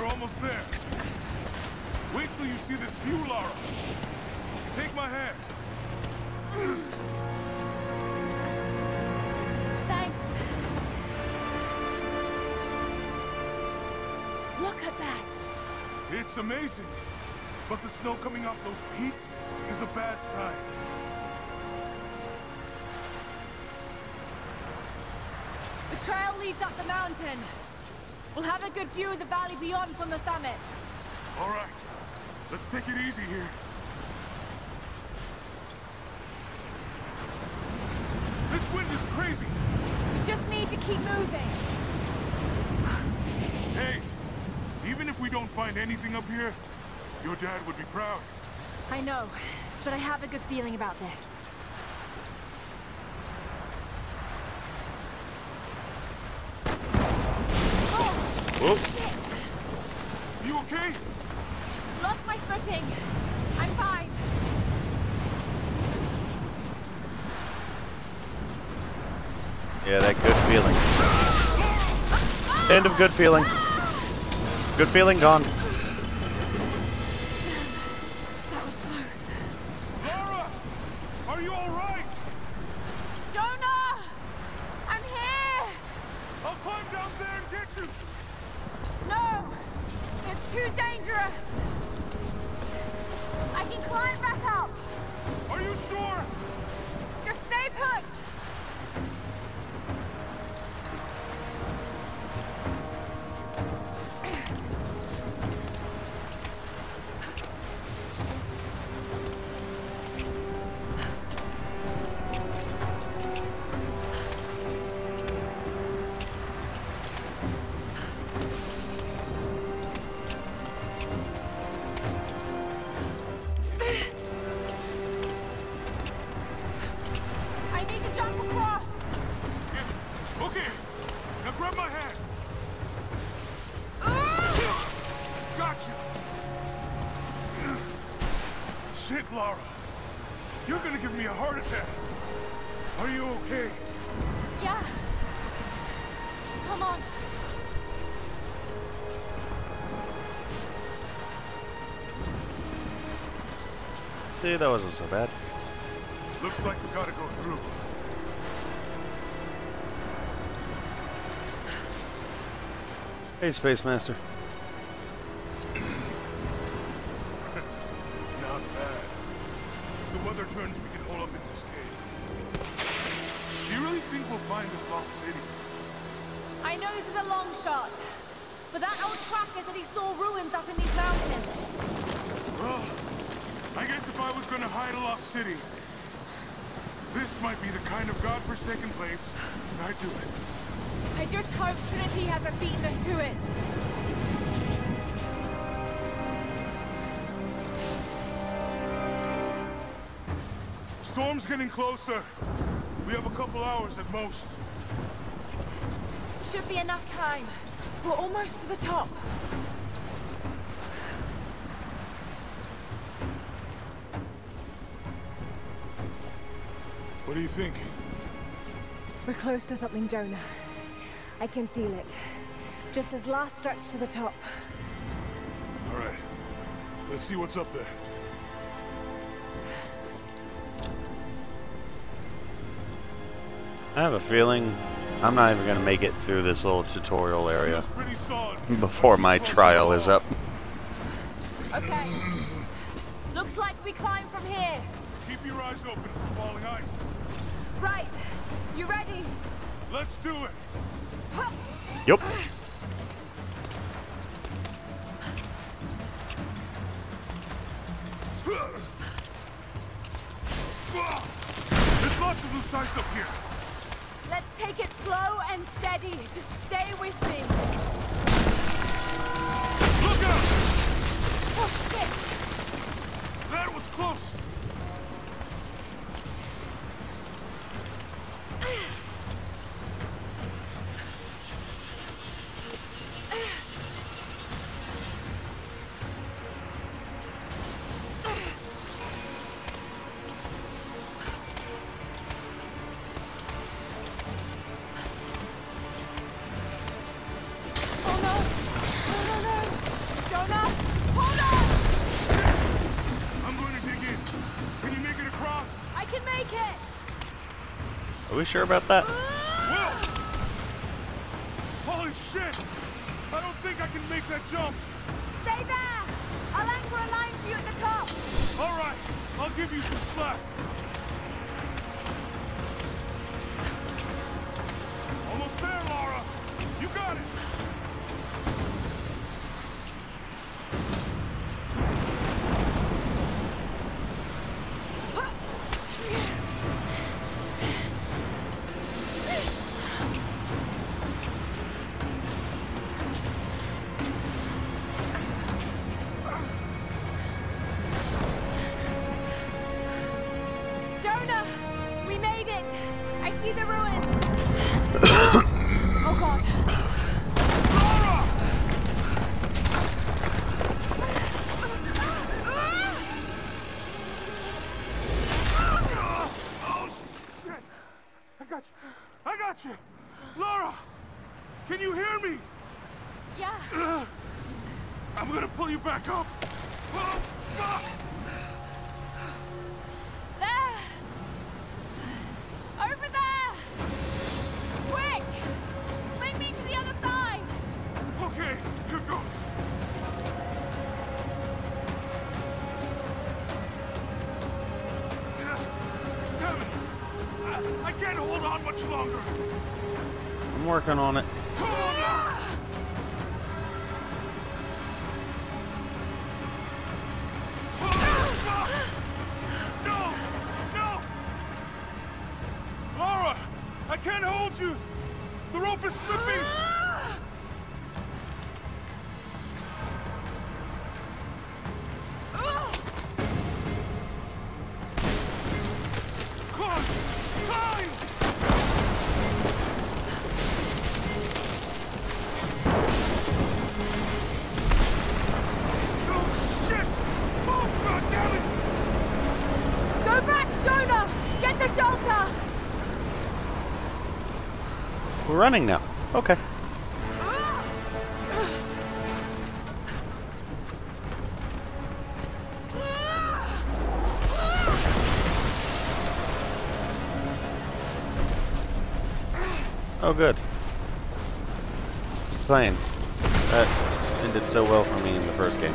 You're almost there. Wait till you see this view, Lara. Take my hand. Thanks. Look at that. It's amazing. But the snow coming off those peaks is a bad sign. The trail leads up the mountain. We'll have a good view of the valley beyond from the summit. All right. Let's take it easy here. This wind is crazy. We just need to keep moving. Hey, even if we don't find anything up here, your dad would be proud. I know, but I have a good feeling about this. Oh, shit! You okay? Lost my footing. I'm fine. Yeah, that good feeling. End of good feeling. Good feeling gone. Shit, Lara. You're gonna give me a heart attack. Are you okay? Yeah. Come on. See, that wasn't so bad. Looks like we gotta go through. Hey, Space Master. Weather turns, we can hole up in this cave. Do you really think we'll find this lost city? I know this is a long shot, but that old tracker said he saw ruins up in these mountains. Well, I guess if I was gonna hide a lost city, this might be the kind of godforsaken place I'd do it. I just hope Trinity hasn't beaten us to it. Storm's getting closer. We have a couple hours at most. Should be enough time. We're almost to the top. What do you think? We're close to something, Jonah. I can feel it. Just this last stretch to the top. All right. Let's see what's up there. I have a feeling I'm not even gonna make it through this little tutorial area Feels pretty solid. before my trial is up. Okay. Looks like we climb from here. Keep your eyes open for falling ice. Right. You ready? Let's do it. Yep. There's lots of loose ice up here. Let's take it slow and steady. Just stay with me. Look out! Oh, shit! That was close. Are we sure about that? Will! Holy shit! I don't think I can make that jump. Stay there! I'll anchor a line for you at the top. All right, I'll give you some slack. Almost there, Lara. You got it. Back up. Oh, fuck! There! Over there! Quick! Swing me to the other side! Okay, here goes. Damn it! I, I can't hold on much longer. I'm working on it. Oh. Running now. Okay. Oh, good. Playing. That ended so well for me in the first game.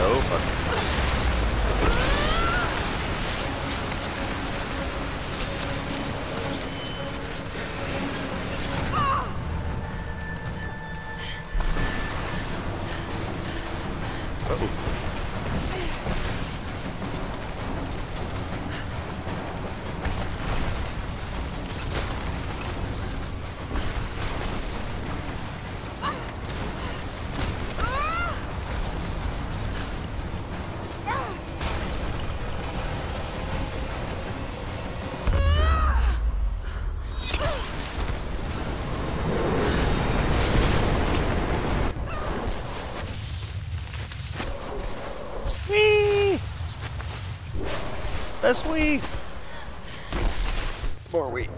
Oh, fuck. Best we. More we.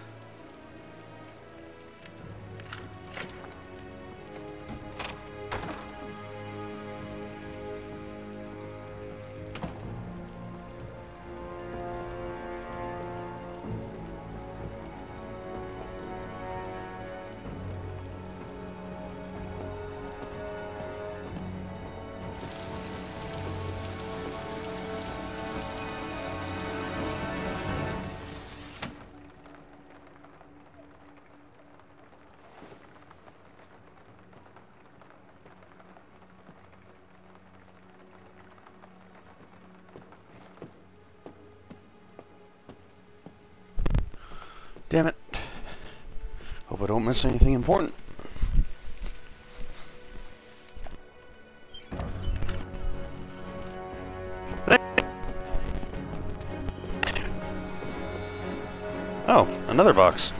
Damn it. Hope I don't miss anything important. Oh, another box.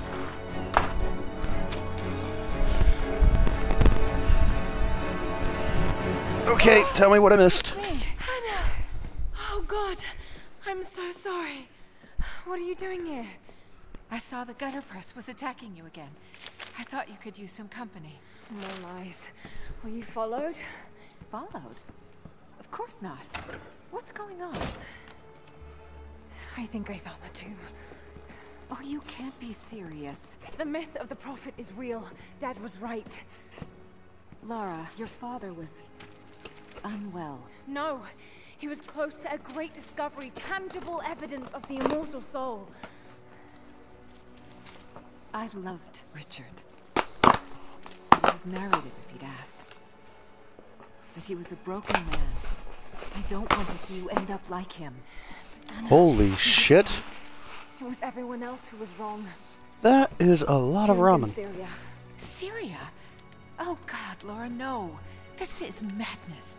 Okay, tell me what I missed. Hannah! Oh, God. I'm so sorry. What are you doing here? I saw the gutter press was attacking you again. I thought you could use some company. No lies. Were you followed? Followed? Of course not. What's going on? I think I found the tomb. Oh, you can't be serious. The myth of the prophet is real. Dad was right. Lara, your father was... unwell. No, he was close to a great discovery, tangible evidence of the immortal soul. I loved Richard. I would have married him if he'd asked. But he was a broken man. I don't want to see you end up like him. Holy shit. It was everyone else who was wrong. That is a lot of He was in ramen. Syria. Syria? Oh God, Lara, no. This is madness.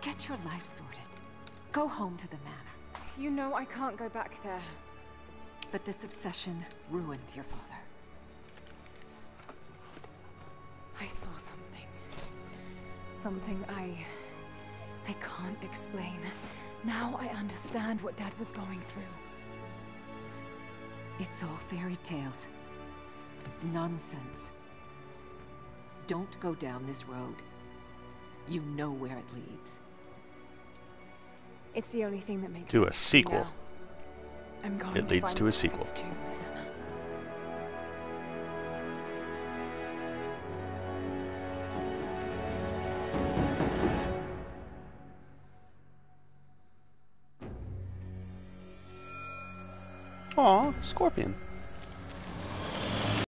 Get your life sorted. Go home to the manor. You know I can't go back there. But this obsession ruined your father. I saw something. Something I... I can't explain. Now I understand what Dad was going through. It's all fairy tales. Nonsense. Don't go down this road. You know where it leads. It's the only thing that makes To a sequel. now. I'm going It leads find to a sequel. prophet's. Aw, scorpion.